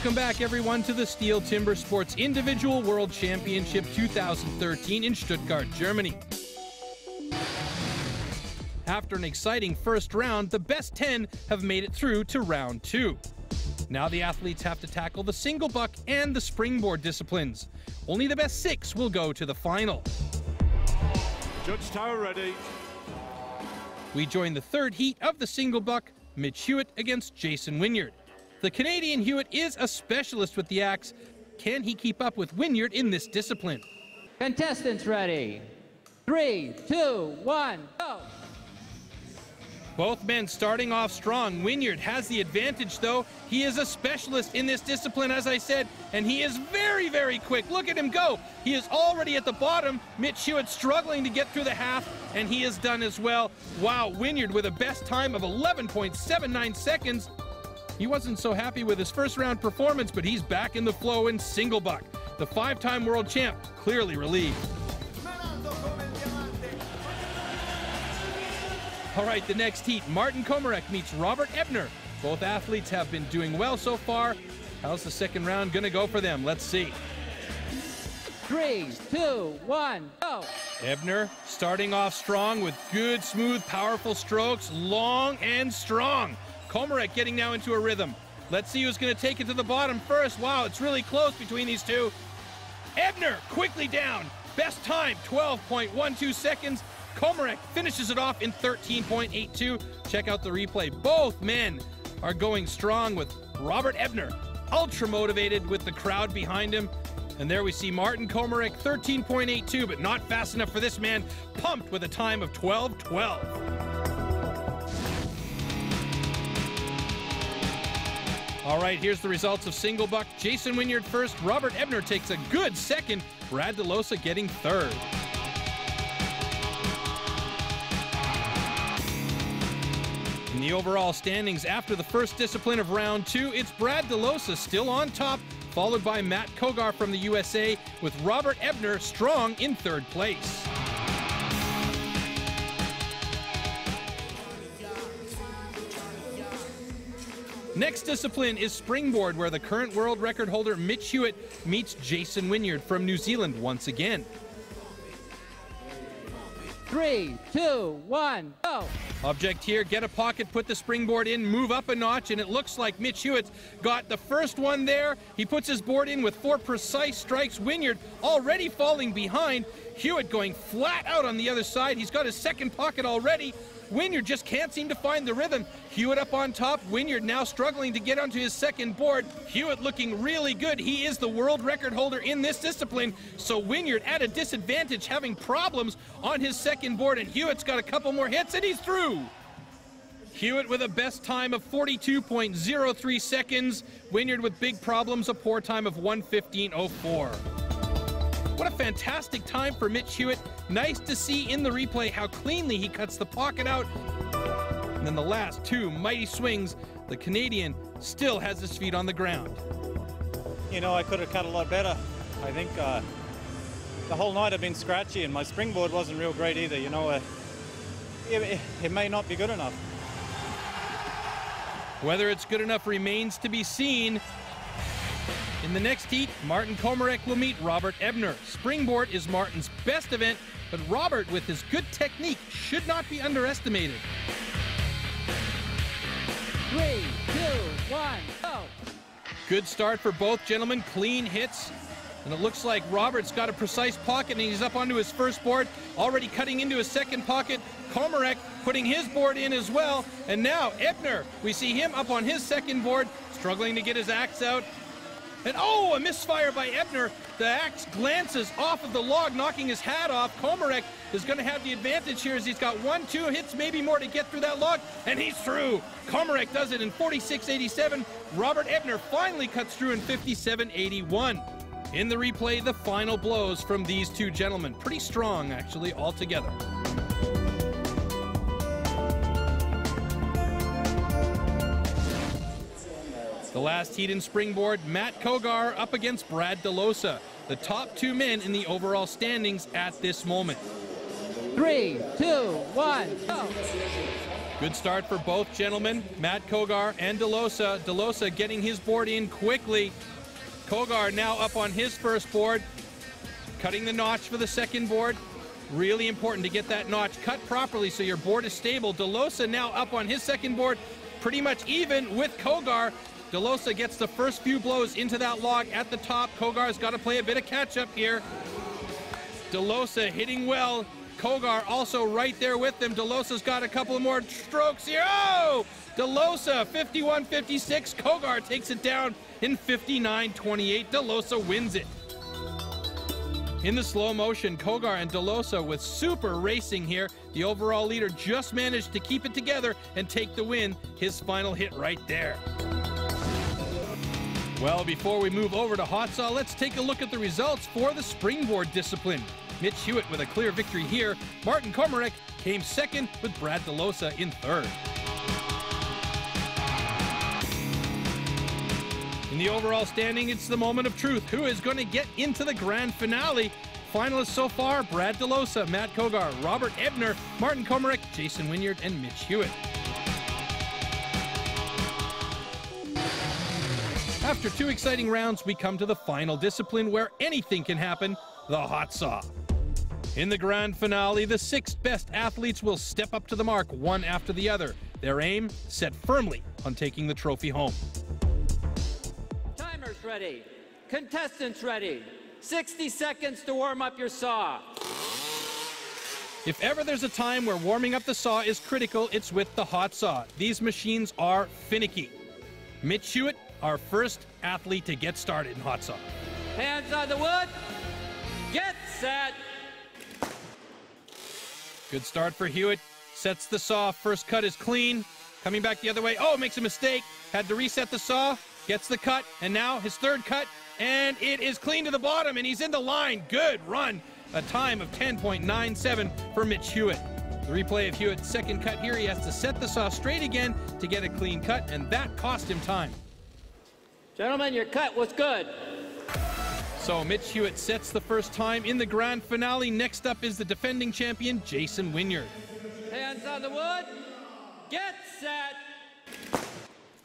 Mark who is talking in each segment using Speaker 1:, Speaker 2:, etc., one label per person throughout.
Speaker 1: Welcome back, everyone, to the Stihl Timbersports Individual World Championship 2013 in Stuttgart, Germany. After an exciting first round, the best 10 have made it through to round two. Now the athletes have to tackle the single buck and the springboard disciplines. Only the best six will go to the final.
Speaker 2: Judge Tower ready.
Speaker 1: We join the third heat of the single buck, Mitch Hewitt against Jason Wynyard. The Canadian Hewitt is a specialist with the axe. Can he keep up with Wynyard in this discipline?
Speaker 3: Contestants ready. Three, two, one, go.
Speaker 1: Both men starting off strong. Wynyard has the advantage, though. He is a specialist in this discipline, as I said, and he is very, very quick. Look at him go. He is already at the bottom. Mitch Hewitt struggling to get through the half, and he is done as well. Wow, Wynyard with a best time of 11.79 seconds. He wasn't so happy with his first round performance, but he's back in the flow in single buck. The five time world champ clearly relieved. All right, the next heat, Martin Komarek meets Robert Ebner. Both athletes have been doing well so far. How's the second round going to go for them? Let's see.
Speaker 3: Three, two, one, go.
Speaker 1: Ebner starting off strong with good, smooth, powerful strokes, long and strong. Komarek getting now into a rhythm. Let's see who's going to take it to the bottom first. Wow, it's really close between these two. Ebner quickly down. Best time, 12.12 seconds. Komarek finishes it off in 13.82. Check out the replay. Both men are going strong with Robert Ebner, ultra motivated with the crowd behind him. And there we see Martin Komarek, 13.82, but not fast enough for this man, pumped with a time of 12.12. All right, here's the results of single buck. Jason Wynyard first. Robert Ebner takes a good second. Brad DeLosa getting third. In the overall standings after the first discipline of round two, it's Brad DeLosa still on top, followed by Matt Cogar from the USA, with Robert Ebner strong in third place. Next discipline is springboard, where the current world record holder Mitch Hewitt meets Jason Wynyard from New Zealand once again.
Speaker 3: Three, two, one, go.
Speaker 1: Object here, get a pocket, put the springboard in, move up a notch, and it looks like Mitch Hewitt got the first one there. He puts his board in with four precise strikes. Wynyard already falling behind. Hewitt going flat out on the other side. He's got his second pocket already. Wynyard just can't seem to find the rhythm. Hewitt up on top. Wynyard now struggling to get onto his second board. Hewitt looking really good. He is the world record holder in this discipline. So Wynyard at a disadvantage, having problems on his second board. And Hewitt's got a couple more hits and he's through. Hewitt with a best time of 42.03 seconds. Wynyard with big problems, a poor time of 115.04. What a fantastic time for Mitch Hewitt. Nice to see in the replay how cleanly he cuts the pocket out. And then the last two mighty swings, the Canadian still has his feet on the ground.
Speaker 4: You know, I could have cut a lot better. I think uh, the whole night I've been scratchy and my springboard wasn't real great either. You know, uh, it, it may not be good enough.
Speaker 1: Whether it's good enough remains to be seen. In the next heat, Martin Komarek will meet Robert Ebner. Springboard is Martin's best event, but Robert, with his good technique, should not be underestimated.
Speaker 3: Three, two, one, go.
Speaker 1: Good start for both gentlemen, clean hits. And it looks like Robert's got a precise pocket and he's up onto his first board, already cutting into his second pocket. Komarek putting his board in as well. And now Ebner, we see him up on his second board, struggling to get his axe out. And oh, a misfire by Ebner. The axe glances off of the log, knocking his hat off. Komarek is going to have the advantage here as he's got one, two hits, maybe more to get through that log, and he's through. Komarek does it in 46.87. Robert Ebner finally cuts through in 57.81. In the replay, the final blows from these two gentlemen. Pretty strong, actually, altogether. The last heat in springboard, Matt Cogar up against Brad DeLosa, the top two men in the overall standings at this moment.
Speaker 3: Three, two, one, go.
Speaker 1: Good start for both gentlemen, Matt Cogar and Delosa. Delosa getting his board in quickly. Cogar now up on his first board, cutting the notch for the second board. Really important to get that notch cut properly so your board is stable. Delosa now up on his second board, pretty much even with Cogar. Delosa gets the first few blows into that log at the top. Cogar's got to play a bit of catch up here. Delosa hitting well. Cogar also right there with them. Delosa's got a couple more strokes here. Oh! Delosa 51-56. Cogar takes it down in 59-28. Delosa wins it. In the slow motion, Cogar and Delosa with super racing here. The overall leader just managed to keep it together and take the win. His final hit right there. Well, before we move over to hot saw, let's take a look at the results for the springboard discipline. Mitch Hewitt with a clear victory here. Martin Komarek came second with Brad Delosa in third. In the overall standing, it's the moment of truth. Who is going to get into the grand finale? Finalists so far Brad Delosa, Matt Cogar, Robert Ebner, Martin Komarek, Jason Wynyard, and Mitch Hewitt. After two exciting rounds, we come to the final discipline where anything can happen the hot saw. In the grand finale, the six best athletes will step up to the mark one after the other. Their aim set firmly on taking the trophy home.
Speaker 3: Timers ready. Contestants ready. 60 seconds to warm up your saw.
Speaker 1: If ever there's a time where warming up the saw is critical, it's with the hot saw. These machines are finicky. Mitch Hewitt, our first athlete to get started in hot saw.
Speaker 3: Hands on the wood. Get set.
Speaker 1: Good start for Hewitt. Sets the saw. First cut is clean. Coming back the other way. Oh, makes a mistake. Had to reset the saw. Gets the cut. And now his third cut. And it is clean to the bottom. And he's in the line. Good run. A time of 10.97 for Mitch Hewitt. The replay of Hewitt's second cut here. He has to set the saw straight again to get a clean cut. And that cost him time.
Speaker 3: Gentlemen, your cut was good.
Speaker 1: So Mitch Hewitt sets the first time in the grand finale. Next up is the defending champion, Jason Wynyard.
Speaker 3: Hands on the wood. Get set.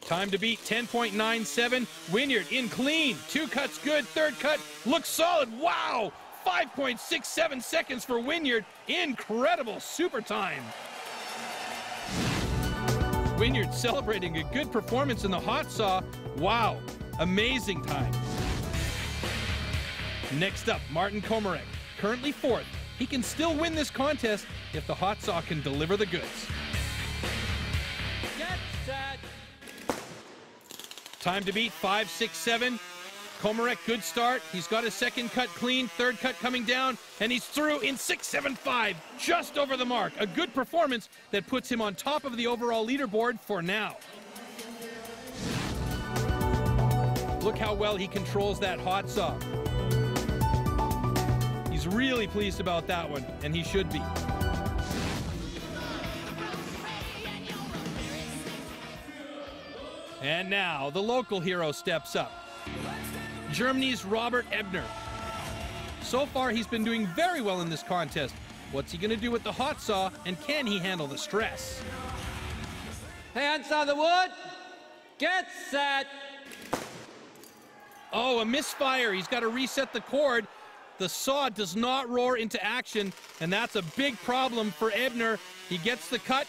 Speaker 1: Time to beat 10.97. Wynyard in clean. Two cuts good. Third cut looks solid. Wow! 5.67 seconds for Wynyard. Incredible super time. Wynyard celebrating a good performance in the hot saw. Wow, amazing time. Next up, Martin Komarek, currently fourth. He can still win this contest if the hot saw can deliver the goods.
Speaker 3: Get set.
Speaker 1: Time to beat five, six, seven. Komarek, good start. He's got his second cut clean, third cut coming down, and he's through in six, seven, five, just over the mark. A good performance that puts him on top of the overall leaderboard for now. Look how well he controls that hot saw. He's really pleased about that one, and he should be. And now the local hero steps up. Germany's Robert Ebner. So far, he's been doing very well in this contest. What's he going to do with the hot saw, and can he handle the stress?
Speaker 3: Hands on the wood. Get set.
Speaker 1: Oh, a misfire. He's got to reset the cord. The saw does not roar into action, and that's a big problem for Ebner. He gets the cut.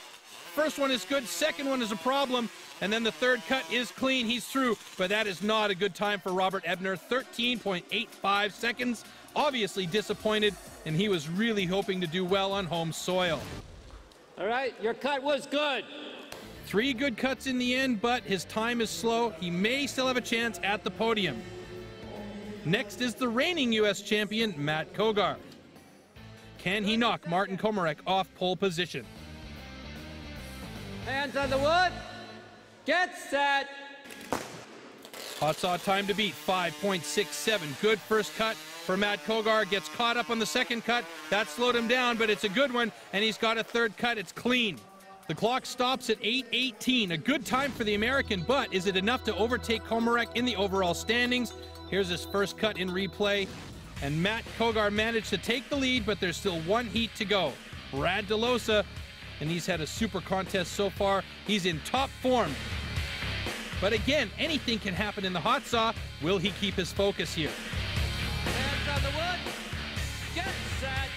Speaker 1: First one is good, second one is a problem, and then the third cut is clean. He's through, but that is not a good time for Robert Ebner. 13.85 seconds. Obviously disappointed, and he was really hoping to do well on home soil.
Speaker 3: All right, your cut was good.
Speaker 1: Three good cuts in the end, but his time is slow. He may still have a chance at the podium. Next is the reigning U.S. champion, Matt Cogar. Can he knock Martin Komarek off pole position?
Speaker 3: Hands on the wood. Get set.
Speaker 1: Hot saw time to beat 5.67. Good first cut for Matt Cogar. Gets caught up on the second cut. That slowed him down, but it's a good one, and he's got a third cut. It's clean. The clock stops at 8.18. A good time for the American, but is it enough to overtake Komarek in the overall standings? Here's his first cut in replay. And Matt Cogar managed to take the lead, but there's still one heat to go. Brad Delosa and he's had a super contest so far. He's in top form. But again, anything can happen in the hot saw. Will he keep his focus here?
Speaker 3: Hands on the wood. Get set.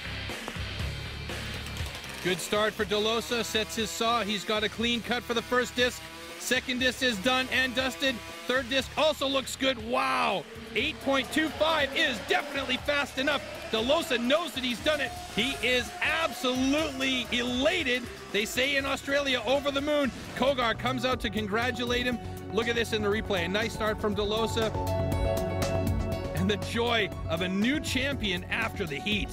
Speaker 1: Good start for DeLosa. Sets his saw. He's got a clean cut for the first disc. Second disc is done and dusted. Third disc also looks good. Wow. 8.25 is definitely fast enough. DeLosa knows that he's done it. He is absolutely elated. They say in Australia, over the moon. Cogar comes out to congratulate him. Look at this in the replay. A nice start from DeLosa. And the joy of a new champion after the heat.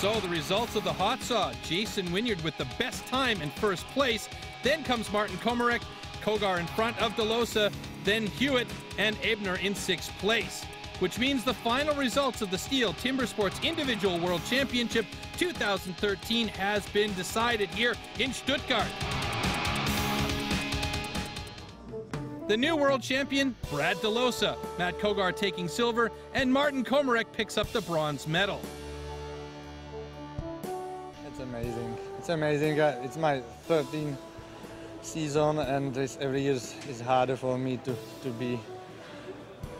Speaker 1: So the results of the hot saw, Jason Wynyard with the best time in first place. Then comes Martin Komarek, Cogar in front of DeLosa, then Hewitt and Ebner in sixth place. Which means the final results of the Stihl Timbersports Individual World Championship 2013 has been decided here in Stuttgart. The new world champion, Brad DeLosa, Matt Cogar taking silver, and Martin Komarek picks up the bronze medal.
Speaker 5: It's amazing. It's my 13th season, and this every year is, harder for me to, to be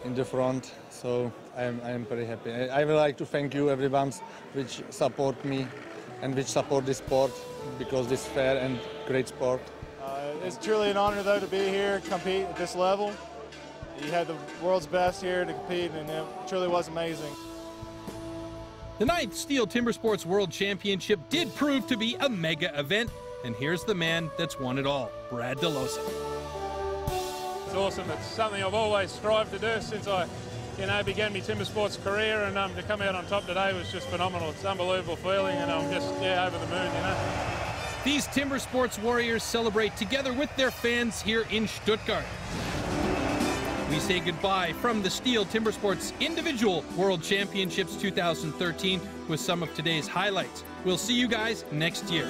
Speaker 5: in the front. So I am I am very happy. I, I would like to thank you, everyone, which support me and which support this sport because this fair and great sport.
Speaker 6: Uh, it's truly an honor, though, to be here, compete at this level. You had the world's best here to compete, and it truly was amazing.
Speaker 1: The ninth Stihl Timbersports World Championship did prove to be a mega event, and here's the man that's won it all, Brad DeLosa.
Speaker 7: It's awesome. It's something I've always strived to do since I, you know, began my timber sports career, and um, to come out on top today was just phenomenal. It's an unbelievable feeling, and I'm just yeah over the moon, you know.
Speaker 1: These Timber Sports Warriors celebrate together with their fans here in Stuttgart. We say goodbye from the Stihl Timbersports Individual World Championships 2013 with some of today's highlights. We'll see you guys next year.